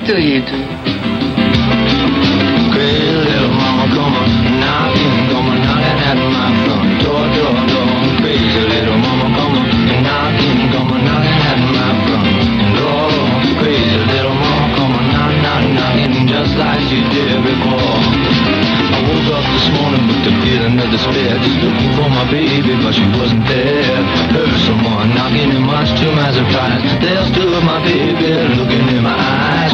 factoid. Crazy little mama come a knocking, come a knocking at my front door, door, door. Crazy little mama come a knocking, come a knocking at my front door. Crazy little mama come a knock, knock, knocking just like she did before. I woke up this morning with the feeling of despair, just looking for my baby, but she wasn't there. Heard someone knocking, and much to my surprise, there stood my baby, looking in my eyes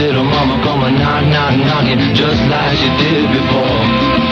little mama going knock, knock, knocking, just like she did before.